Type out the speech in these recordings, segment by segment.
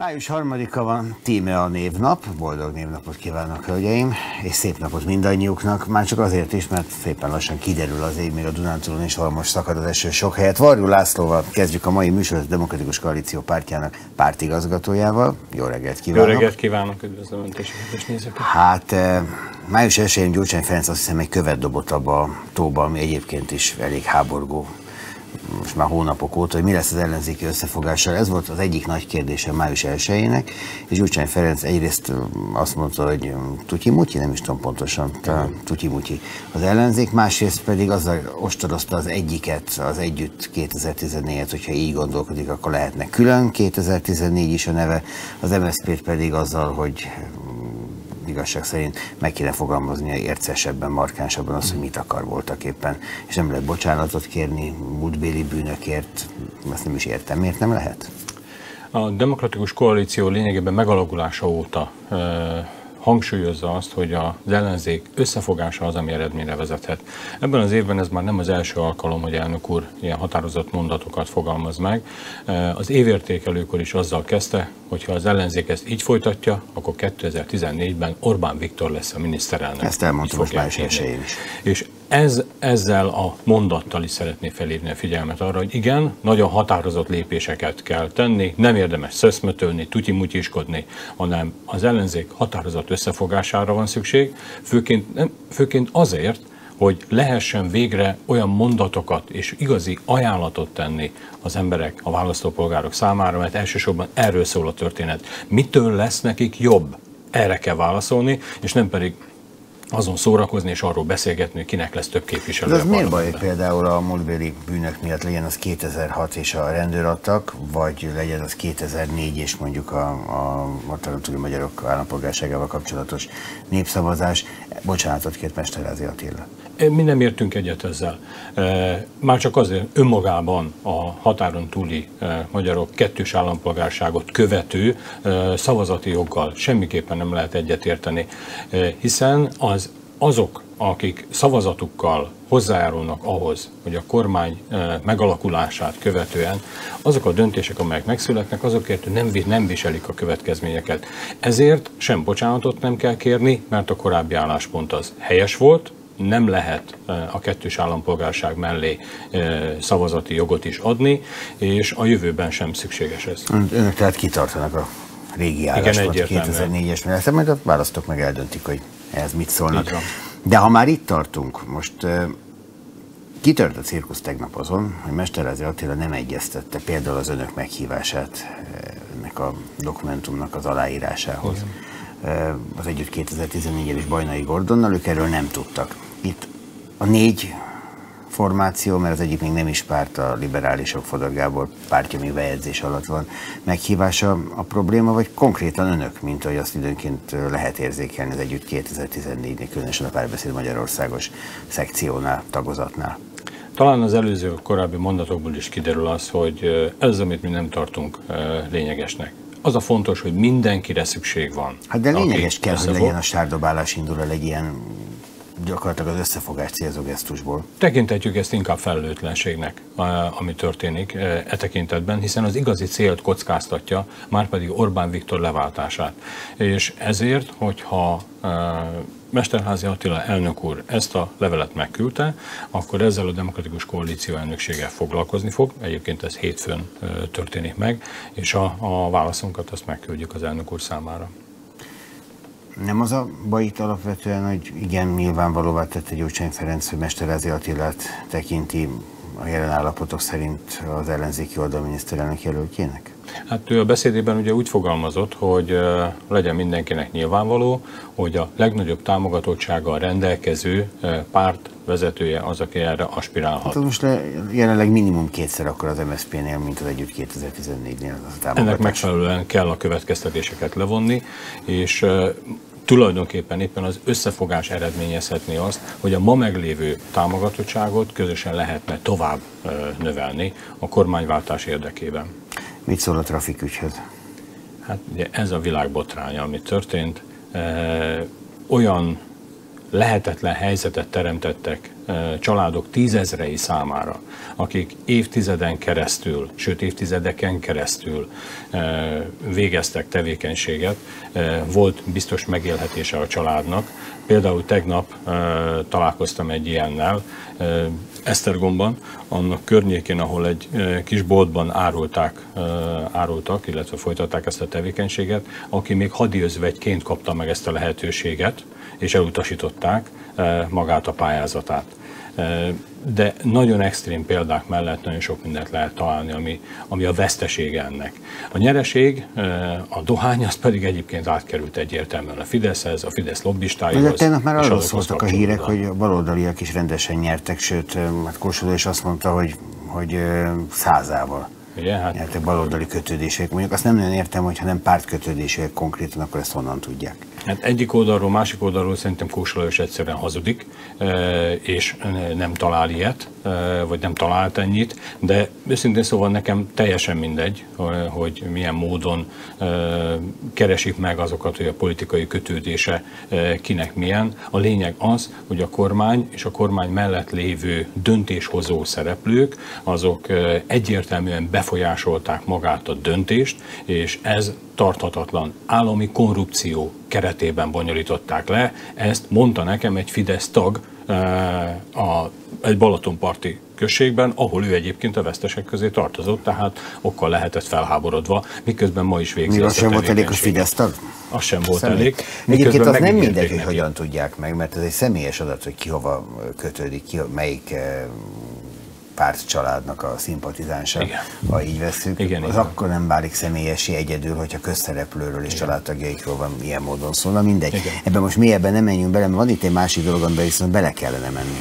Május harmadika van, tíme a névnap, boldog névnapot kívánok, hölgyeim, és szép napot mindannyiuknak, már csak azért is, mert szépen lassan kiderül az ég, még a Dunántúlon is valamos szakad az eső sok helyet. Varjú Lászlóval kezdjük a mai műsor, Demokratikus Koalíció pártjának pártigazgatójával. Jó reggelt kívánok! Jó reggelt kívánok, üdvözlöm Önt és nézőket! Hát eh, május 1-én Gyurcsány Ferenc azt hiszem egy követ dobott abba a tóba, ami egyébként is elég háborgó most már hónapok óta, hogy mi lesz az ellenzéki összefogással. Ez volt az egyik nagy kérdése május 1-ének, és Gyurcsány Ferenc egyrészt azt mondta, hogy tutyi-mutyi, nem is tudom pontosan, tutyi-mutyi az ellenzék, másrészt pedig azzal ostorozta az egyiket, az együtt 2014-et, hogyha így gondolkodik, akkor lehetne külön 2014 is a neve, az MSZP-t pedig azzal, hogy igazság szerint meg kéne fogalmazni ércesebben, markánsabban azt, hogy mit akar voltak éppen. És nem lehet bocsánatot kérni múltbéli bűnökért, ezt nem is értem. Miért nem lehet? A demokratikus koalíció lényegében megalakulása óta hangsúlyozza azt, hogy az ellenzék összefogása az, ami eredményre vezethet. Ebben az évben ez már nem az első alkalom, hogy elnök úr ilyen határozott mondatokat fogalmaz meg. Az évértékelőkor is azzal kezdte, hogy ha az ellenzék ezt így folytatja, akkor 2014-ben Orbán Viktor lesz a miniszterelnök. Ezt elmondtam most is. És ez, ezzel a mondattal is szeretné felhívni a figyelmet arra, hogy igen, nagyon határozott lépéseket kell tenni, nem érdemes szöszmötölni, tutyimutyiskodni, hanem az ellenzék határozott összefogására van szükség, főként, nem, főként azért, hogy lehessen végre olyan mondatokat és igazi ajánlatot tenni az emberek, a választópolgárok számára, mert elsősorban erről szól a történet. Mitől lesz nekik jobb? Erre kell válaszolni, és nem pedig azon szórakozni és arról beszélgetni, hogy kinek lesz több képviselő. De az miért baj, például a múltbéli bűnök miatt legyen az 2006 és a rendőrattak, vagy legyen az 2004 és mondjuk a, a a magyarok állampolgárságával kapcsolatos népszavazás. Bocsánatot kért Mesterázi Attila. Mi nem értünk egyet ezzel. Már csak azért önmagában a határon túli magyarok kettős állampolgárságot követő szavazati joggal semmiképpen nem lehet egyetérteni, hiszen az azok, akik szavazatukkal hozzájárulnak ahhoz, hogy a kormány megalakulását követően azok a döntések, amelyek megszületnek, azokért nem, nem viselik a következményeket. Ezért sem bocsánatot nem kell kérni, mert a korábbi álláspont az helyes volt, nem lehet a kettős állampolgárság mellé szavazati jogot is adni, és a jövőben sem szükséges ez. Önök tehát kitartanak a régi álláspont 2004-es mellett, majd a választok meg eldöntik, hogy ehhez mit szólnak. De ha már itt tartunk, most kitört a cirkusz tegnap azon, hogy Mesterházi Attila nem egyeztette például az önök meghívását ennek a dokumentumnak az aláírásához. Igen. Az együtt 2014-el is Bajnai Gordonnal, ők erről nem tudtak itt a négy formáció, mert az egyik még nem is párt, a liberálisok Fodor Gábor pártja még bejegyzés alatt van meghívása a probléma, vagy konkrétan önök, mint ahogy azt időnként lehet érzékelni az együtt 2014-nél, különösen a párbeszéd Magyarországos szekciónál, tagozatnál? Talán az előző korábbi mondatokból is kiderül az, hogy ez, amit mi nem tartunk lényegesnek. Az a fontos, hogy mindenkire szükség van. Hát de lényeges kell, hogy legyen a sárdobálás indul el egy ilyen gyakorlatilag az összefogás célzó gesztusból. Tekintetjük ezt inkább felelőtlenségnek, ami történik e, e tekintetben, hiszen az igazi célt kockáztatja, már pedig Orbán Viktor leváltását. És ezért, hogyha e, Mesterházi Attila elnök úr ezt a levelet megküldte, akkor ezzel a Demokratikus Koalíció elnöksége foglalkozni fog. Egyébként ez hétfőn e, történik meg, és a, a válaszunkat azt megküldjük az elnök úr számára. Nem az a baj itt alapvetően, hogy igen, nyilvánvalóvá tette Gyurcsány Ferenc, hogy Mesterázi Attilát tekinti a jelen állapotok szerint az ellenzéki oldal miniszterelnök jelöltjének? Hát ő a beszédében ugye úgy fogalmazott, hogy legyen mindenkinek nyilvánvaló, hogy a legnagyobb támogatottsággal rendelkező párt vezetője az, aki erre aspirálhat. Hát most le, jelenleg minimum kétszer akkor az MSZP-nél, mint az együtt 2014-nél az a Ennek megfelelően kell a következtetéseket levonni, és tulajdonképpen éppen az összefogás eredményezhetné azt, hogy a ma meglévő támogatottságot közösen lehetne tovább növelni a kormányváltás érdekében. Mit szól a trafikügyhöz? Hát ugye ez a világ botránya, ami történt. Olyan lehetetlen helyzetet teremtettek családok tízezrei számára, akik évtizeden keresztül, sőt évtizedeken keresztül végeztek tevékenységet, volt biztos megélhetése a családnak. Például tegnap találkoztam egy ilyennel, Esztergomban, annak környékén, ahol egy kis boltban árulták, árultak, illetve folytatták ezt a tevékenységet, aki még hadiözvegyként kapta meg ezt a lehetőséget, és elutasították magát a pályázatát de nagyon extrém példák mellett nagyon sok mindent lehet találni, ami, ami a vesztesége ennek. A nyereség, a dohány, az pedig egyébként átkerült egyértelműen a Fideszhez, a Fidesz lobbistáihoz. De tegnap már arról szóltak a hírek, hogy a baloldaliak is rendesen nyertek, sőt, hát Kósoló is azt mondta, hogy, hogy százával. Igen, hát... Nyertek baloldali kötődések. Mondjuk azt nem nagyon értem, hogy ha nem pártkötődések konkrétan, akkor ezt honnan tudják. Hát egyik oldalról, másik oldalról szerintem Kós Lajos egyszerűen hazudik, e, és nem talál ilyet, e, vagy nem talált ennyit, de őszintén szóval nekem teljesen mindegy, hogy milyen módon e, keresik meg azokat, hogy a politikai kötődése kinek milyen. A lényeg az, hogy a kormány és a kormány mellett lévő döntéshozó szereplők, azok egyértelműen befolyásolták magát a döntést, és ez tarthatatlan állami korrupció keretében bonyolították le. Ezt mondta nekem egy Fidesz tag eh, a, egy Balatonparti községben, ahol ő egyébként a vesztesek közé tartozott, tehát okkal lehetett felháborodva, miközben ma is végzi. Mi az sem volt elég a Fidesz tag? Az sem volt Személy. elég. Egyébként az nem mindegy, hogy hogyan tudják meg, mert ez egy személyes adat, hogy ki hova kötődik, ki, melyik eh, pártcsaládnak a szimpatizánsa, Igen. ha így veszük, Igen, az igen. akkor nem válik személyesi egyedül, hogyha közszereplőről és Igen. családtagjaikról van ilyen módon szól. Na mindegy. Igen. Ebben most mélyebben nem menjünk bele, mert van itt egy másik dolog, amiben viszont bele kellene menni.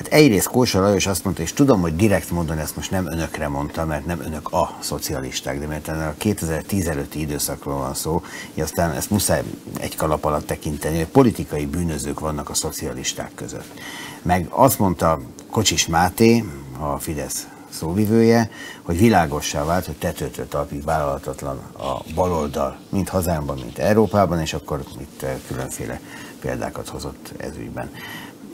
Hát egyrészt Kósa Lajos azt mondta, és tudom, hogy direkt módon ezt most nem önökre mondta, mert nem önök a szocialisták, de mert a 2010 előtti időszakról van szó, és aztán ezt muszáj egy kalap alatt tekinteni, hogy politikai bűnözők vannak a szocialisták között. Meg azt mondta Kocsis Máté, a Fidesz szóvivője, hogy világossá vált, hogy tetőtől talpig vállalatatlan a baloldal, mint hazámban, mint Európában, és akkor itt különféle példákat hozott ez ügyben.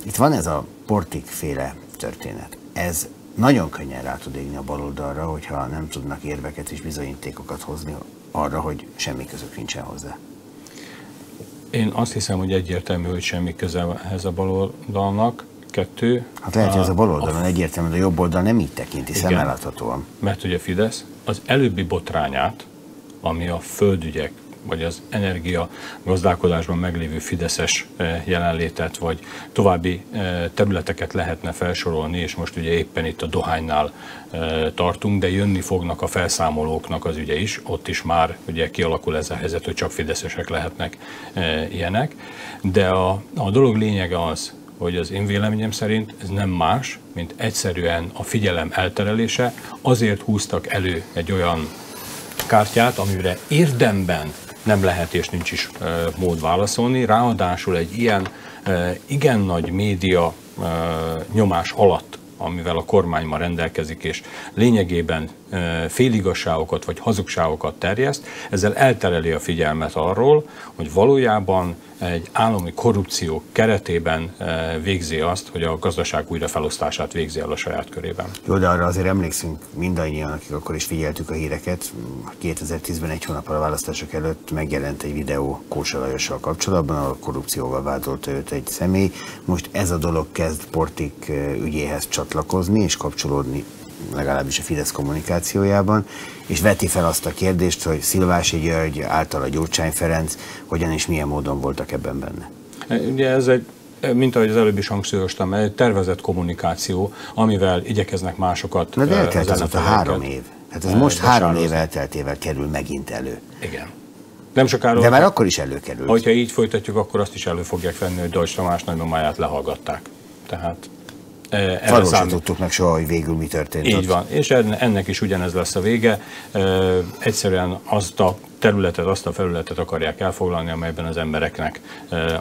Itt van ez a portik féle történet. Ez nagyon könnyen rá tud égni a baloldalra, hogyha nem tudnak érveket és bizonyítékokat hozni arra, hogy semmi közük nincsen hozzá. Én azt hiszem, hogy egyértelmű, hogy semmi köze ehhez a baloldalnak kettő. Hát lehet, hogy ez a bal oldalon a, egyértelmű, de a jobb oldal nem így tekinti, szemmeláthatóan. Mert ugye Fidesz az előbbi botrányát, ami a földügyek vagy az energia gazdálkodásban meglévő fideszes eh, jelenlétet, vagy további eh, területeket lehetne felsorolni, és most ugye éppen itt a dohánynál eh, tartunk, de jönni fognak a felszámolóknak az ügye is, ott is már ugye kialakul ez a helyzet, hogy csak fideszesek lehetnek ilyenek, de a, a dolog lényege az, hogy az én véleményem szerint ez nem más, mint egyszerűen a figyelem elterelése. Azért húztak elő egy olyan kártyát, amire érdemben nem lehet és nincs is mód válaszolni. Ráadásul egy ilyen igen nagy média nyomás alatt amivel a kormány ma rendelkezik, és lényegében féligasságokat vagy hazugságokat terjeszt, ezzel eltereli a figyelmet arról, hogy valójában egy állami korrupció keretében végzi azt, hogy a gazdaság újrafelosztását végzi el a saját körében. Jó, de arra azért emlékszünk mindannyian, akik akkor is figyeltük a híreket. 2010-ben egy hónappal a választások előtt megjelent egy videó Kósa Lajossal kapcsolatban, ahol korrupcióval vádolta őt egy személy. Most ez a dolog kezd Portik ügyéhez csatlakozni és kapcsolódni legalábbis a Fidesz kommunikációjában, és veti fel azt a kérdést, hogy Szilvási György által a Gyurcsány Ferenc hogyan és milyen módon voltak ebben benne. Ugye ez egy mint ahogy az előbb is hangsúlyoztam, egy tervezett kommunikáció, amivel igyekeznek másokat... Na de eltelt az a három év. Hát ez most három év elteltével kerül megint elő. Igen. Nem sokára. De már akkor is előkerült. Ha így folytatjuk, akkor azt is elő fogják venni, hogy Deutsch Tamás nagymamáját lehallgatták. Tehát Arról sem tudtuk meg soha, hogy végül mi történt. Így ott. van, és ennek is ugyanez lesz a vége. Egyszerűen azt a területet, azt a felületet akarják elfoglalni, amelyben az embereknek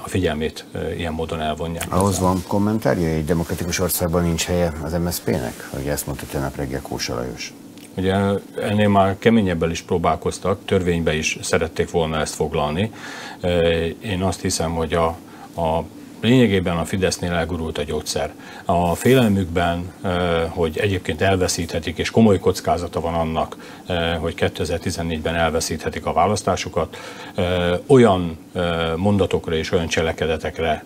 a figyelmét ilyen módon elvonják. Ahhoz van kommentárja, egy demokratikus országban nincs helye az MSZP-nek? Hogy ezt mondta tegnap reggel Kósa Lajos. Ugye ennél már keményebbel is próbálkoztak, törvénybe is szerették volna ezt foglalni. Én azt hiszem, hogy a, a lényegében a Fidesznél elgurult a gyógyszer. A félelmükben, hogy egyébként elveszíthetik, és komoly kockázata van annak, hogy 2014-ben elveszíthetik a választásukat, olyan mondatokra és olyan cselekedetekre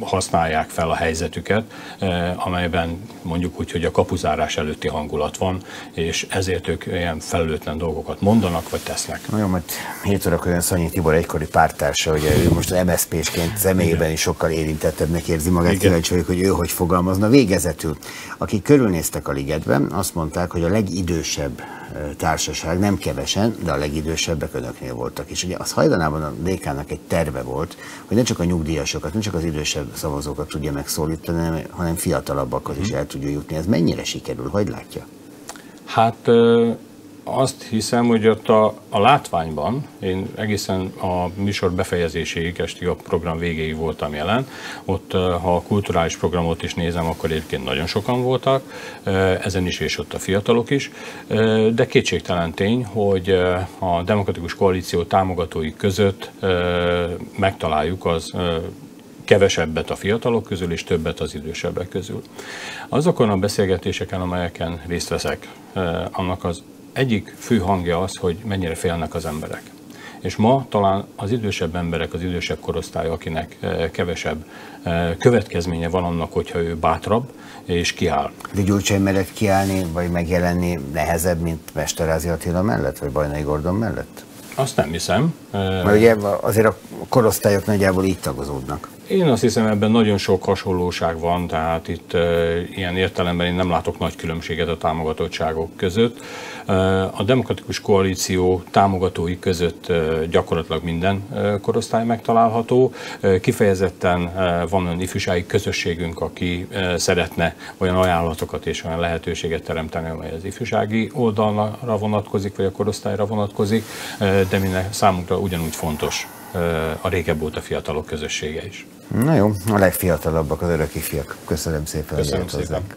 használják fel a helyzetüket, eh, amelyben mondjuk úgy, hogy a kapuzárás előtti hangulat van, és ezért ők ilyen felelőtlen dolgokat mondanak, vagy tesznek. Na jó, mert 7 órakor olyan Szanyi Tibor egykori pártársa, ugye ő most az MSZP-sként személyében is sokkal érintettebbnek érzi magát, Igen. kíváncsi vagyok, hogy ő hogy fogalmazna. Végezetül, akik körülnéztek a ligetben, azt mondták, hogy a legidősebb társaság, nem kevesen, de a legidősebbek önöknél voltak. És ugye az hajdanában a DK-nak egy terve volt, hogy ne csak a nyugdíjasokat, nem csak az idősebb szavazókat tudja megszólítani, hanem fiatalabbakat is mhm. el tudja jutni. Ez mennyire sikerül? Hogy látja? Hát azt hiszem, hogy ott a, a látványban, én egészen a műsor befejezéséig, esti a program végéig voltam jelen, ott ha a kulturális programot is nézem, akkor egyébként nagyon sokan voltak, ezen is és ott a fiatalok is, de kétségtelen tény, hogy a Demokratikus Koalíció támogatói között megtaláljuk az kevesebbet a fiatalok közül, és többet az idősebbek közül. Azokon a beszélgetéseken, amelyeken részt veszek, annak az egyik fő hangja az, hogy mennyire félnek az emberek. És ma talán az idősebb emberek, az idősebb korosztály, akinek eh, kevesebb eh, következménye van annak, hogyha ő bátrabb és kiáll. De Gyurcsány mellett kiállni, vagy megjelenni nehezebb, mint Mesterázi Attila mellett, vagy Bajnai Gordon mellett? Azt nem hiszem. Mert ugye azért a korosztályok nagyjából így tagozódnak. Én azt hiszem, ebben nagyon sok hasonlóság van, tehát itt e, ilyen értelemben én nem látok nagy különbséget a támogatottságok között. E, a demokratikus koalíció támogatói között e, gyakorlatilag minden e, korosztály megtalálható. E, kifejezetten e, van olyan ifjúsági közösségünk, aki e, szeretne olyan ajánlatokat és olyan lehetőséget teremteni, amely az ifjúsági oldalra vonatkozik, vagy a korosztályra vonatkozik, e, de minden számunkra ugyanúgy fontos a régebb óta fiatalok közössége is. Na jó, a legfiatalabbak az öröki fiak. Köszönöm szépen, Köszönöm hogy szépen. Hozzánk.